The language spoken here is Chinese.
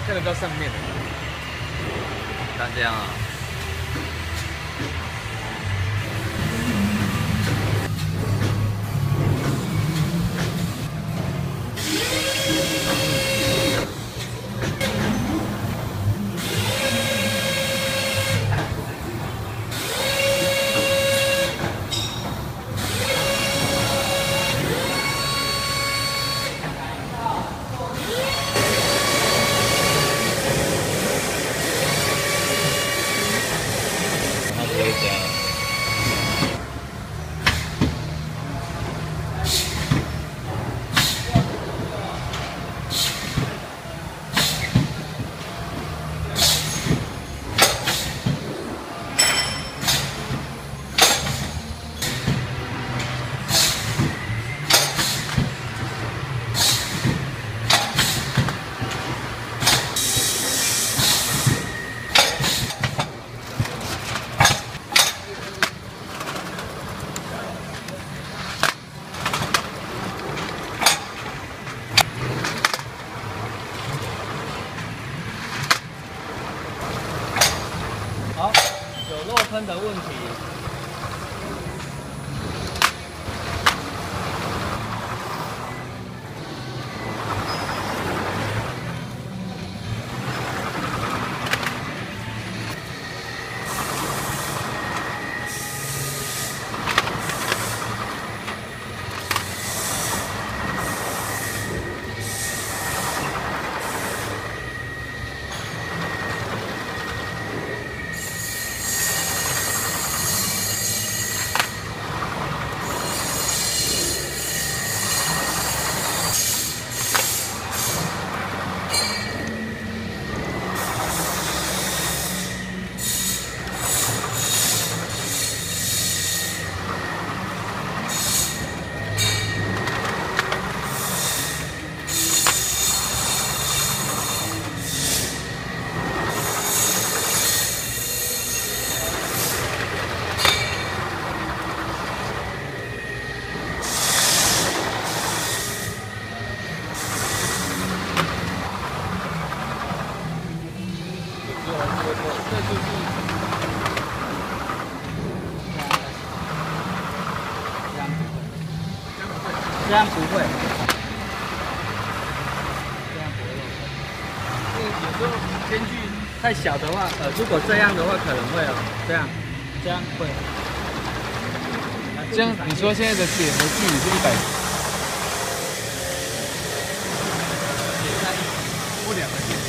看得到上面的。像这样啊。down. 的问题。这就是这样不会，这样不会漏。因为有时候间距太小的话，呃，如果这样的话可能会哦，这样，这样会。这样你说现在的点的距离是一百，我两个线下。